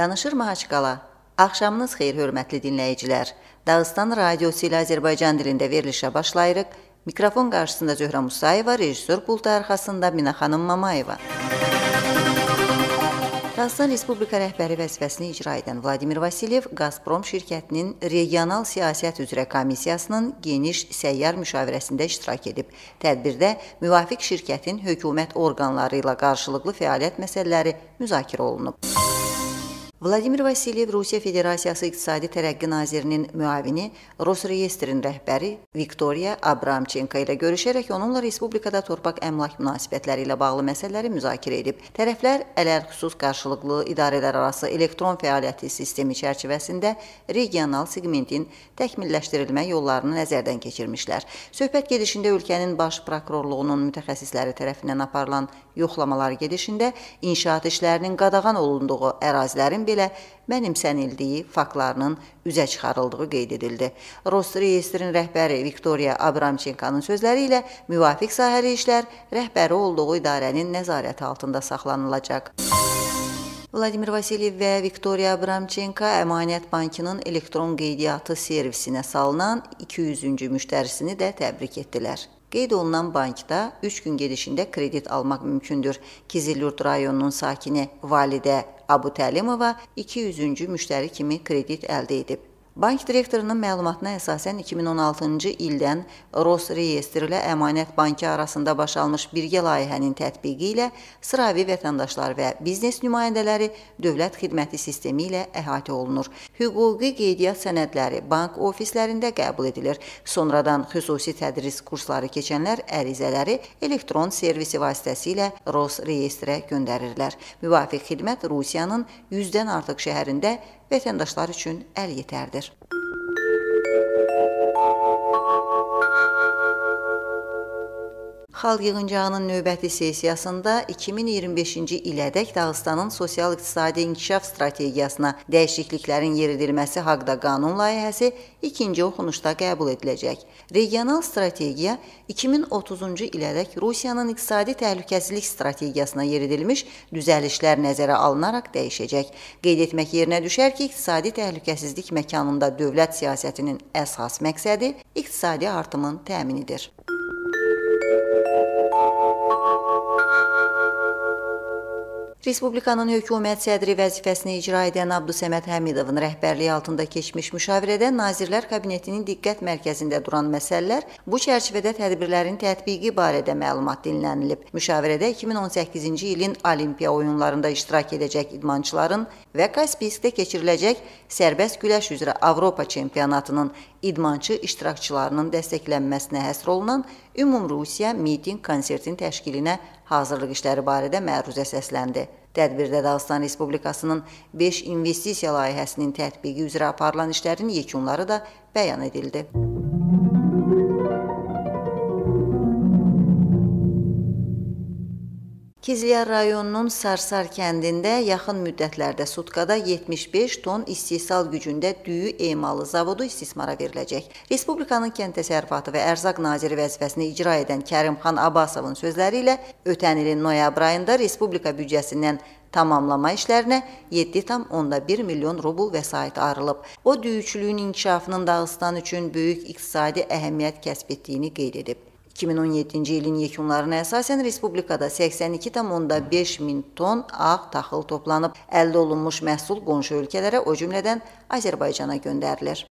Danışır Mahaçqala. Axşamınız xeyir hörmətli dinləyicilər. Dağıstan radiosu ilə Azərbaycan dilində verilişə başlayırıq. Mikrofon qarşısında Zöhrə Musayeva, rejissor pultu arxasında Mina xanım Mamayeva. Dağıstan Respublika rəhbəri vəzifəsini icra edən Vladimir Vasilyev Gazprom şirkətinin regional siyasət üzrə komissiyasının geniş səyyar müşavirəsində iştirak edib. Tədbirdə müvafiq şirkətin hökumət orqanları ilə qarşılıqlı fəaliyyət məsələləri müzakirə olunub. Vladimir Vasilyev Rusiya Federasiyası İqtisadi Tərəqqi Nazirinin müavini, Rosreyestrin rəhbəri Viktoriya Abramçenko ilə görüşərək onunla respublikada torpaq əmlak münasibətləri ilə bağlı məsələləri müzakirə edib. Tərəflər ələlxüsus qarşılıqlı idarələr arası elektron fəaliyyəti sistemi çərçivəsində regional segmentin təkmilləşdirilmə yollarını nəzərdən keçirmişlər. Söhbət gedişində ölkənin baş prokurorluğunun mütəxəssisləri tərəfindən aparılan yoxlamalar gedişində inşaat işlərinin qadağan olunduğu ərazilərin belə mənimsənildiyi faktlarının üzə çıxarıldığı qeyd edildi. Rosreyestrin rəhbəri Viktoriya Abramçenkanın sözləri ilə müvafiq sahəli işlər rəhbəri olduğu idarənin nəzarəti altında saxlanılacaq. Vladimir Vasilyev və Viktoriya Abramçenko Əmanət Bankının elektron qeydiyyatı servisinə salınan 200-cü müştərisini də təbrik etdilər. Qeyd olunan bankda 3 gün gedişində kredit almaq mümkündür. Kizilyurt rayonunun sakini Validə Abutəlimova 200-cü müştəri kimi kredit əldə edib. Bank direktorunun məlumatına əsasən 2016-cı ildən Rosreyestr ilə Əmanət Bankı arasında baş almış birgə layihənin tətbiqi ilə sıravi vətəndaşlar və biznes nümayəndələri dövlət xidməti sistemi ilə əhatə olunur. Hüquqi qeydiyyat sənədləri bank ofislərində qəbul edilir. Sonradan xüsusi tədris kursları keçənlər ərizələri elektron servisi vasitəsilə Rosreyestrə göndərirlər. Müvafiq xidmət Rusiyanın 100-dən artıq şəhərində vətəndaşlar üçün əl yetərdir. Xalq yığıncağının növbəti sessiyasında 2025-ci ilədək Dağıstanın sosial-iqtisadi inkişaf strategiyasına dəyişikliklərin yeridilməsi haqqında qanun layihəsi ikinci oxunuşda qəbul ediləcək. Regional strategiya 2030-cu ilədək Rusiyanın iqtisadi təhlükəsizlik strategiyasına yeridilmiş düzəlişlər nəzərə alınaraq dəyişəcək. Qeyd etmək yerinə düşər ki, iqtisadi təhlükəsizlik məkanında dövlət siyasətinin əsas məqsədi iqtisadi artımın təminidir. Respublikanın hökumət sədri vəzifəsini icra edən Abdusəməd Həmidovun rəhbərliyi altında keçmiş müşavirədə Nazirlər Kabinetinin diqqət mərkəzində duran məsələlər bu çərçivədə tədbirlərin tətbiqi barədə məlumat dinlənilib. Müşavirədə 2018-ci ilin Olimpiya oyunlarında iştirak edəcək idmançıların və Kaspiyskdə keçiriləcək sərbəst güləş üzrə Avropa çempionatının idmançı iştirakçılarının dəstəklənməsinə həsr olunan Ümumrusiya mitinq konsertin təşkilinə hazırlıq işləri barədə məruzə səsləndi. Tədbirdə Dağıstan Respublikasının 5 investisiya layihəsinin tətbiqi üzrə aparılan işlərin yekunları da bəyan edildi. Kizlyar rayonunun Sarsar kəndində yaxın müddətlərdə sutkada 75 ton istehsal gücündə düyü emalı zavodu istismara veriləcək. Respublikanın Kənd Təsərrüfatı və Ərzaq naziri vəzifəsini icra edən Kərimxan Abbasovun sözləri ilə ötən ilin noyabr ayında respublika büdcəsindən tamamlama işlərinə 7,1 milyon rubl vəsait ayrılıb. O, düyüçülüyün inkişafının Dağıstan üçün böyük iqtisadi əhəmiyyət kəsb etdiyini qeyd edib. 2017-ci ilin yekunlarına əsasən respublikada 82,5 min ton ağ taxıl toplanıb. Əldə olunmuş məhsul qonşu ölkələrə, o cümlədən Azərbaycana göndərilir.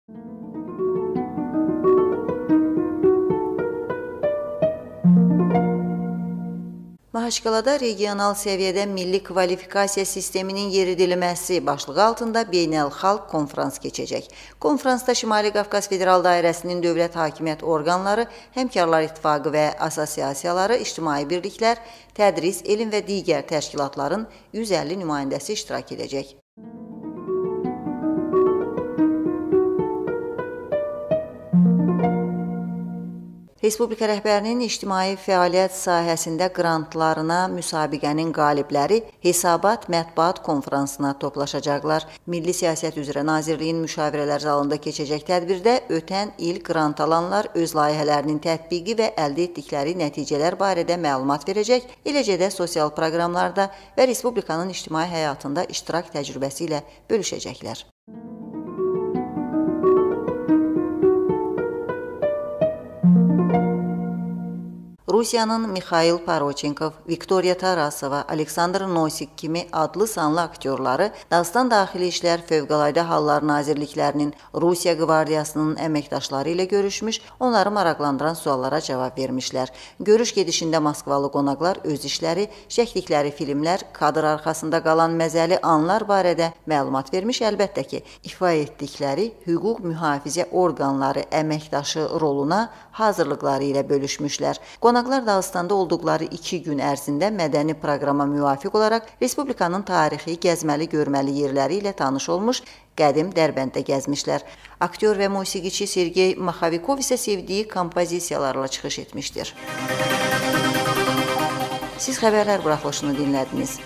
Mahaçqalada regional səviyyədə milli kvalifikasiya sisteminin yeridilməsi başlığı altında beynəlxalq konfrans keçəcək. Konfransda Şimali Qafqaz Federal Dairəsinin dövlət hakimiyyət orqanları, Həmkarlar İttifaqı və assosiasiyaları, ictimai birliklər, tədris, elm və digər təşkilatların 150 nümayəndəsi iştirak edəcək. Respublika rəhbərinin ictimai fəaliyyət sahəsində qrantlarına müsabiqənin qalibləri Hesabat mətbuat konfransına toplaşacaqlar. Milli Siyasət üzrə Nazirliyin müşavirələr zalında keçəcək tədbirdə ötən il qrant alanlar öz layihələrinin tətbiqi və əldə etdikləri nəticələr barədə məlumat verəcək, eləcə də sosial proqramlarda və respublikanın ictimai həyatında iştirak təcrübəsi ilə bölüşəcəklər. Rusiyanın Mixail Parochenkov, Viktoriya Tarasova, Aleksandr Nosik kimi adlı sanlı aktyorları Dağıstan Daxili İşlər Fövqəladə Hallar Nazirliklərinin Rusiya qvardiyasının əməkdaşları ilə görüşmüş, onları maraqlandıran suallara cavab vermişlər. Görüş gedişində Moskvalı qonaqlar öz işləri, çəkdikləri filmlər, kadr arxasında qalan məzəli anlar barədə məlumat vermiş, əlbəttə ki, ifa etdikləri hüquq mühafizə orqanları əməkdaşı roluna hazırlıqları ilə bölüşmüşlər. Qonaq Qonaqlar Dağıstanda olduqları iki gün ərzində mədəni proqrama müvafiq olaraq Respublikanın tarixi, gəzməli, görməli yerləri ilə tanış olmuş, qədim Dərbənddə gəzmişlər. Aktyor və musiqiçi Sergey Maxavikov isə sevdiyi kompozisiyalarla çıxış etmişdir. Siz xəbərlər buraxılışını dinlədiniz.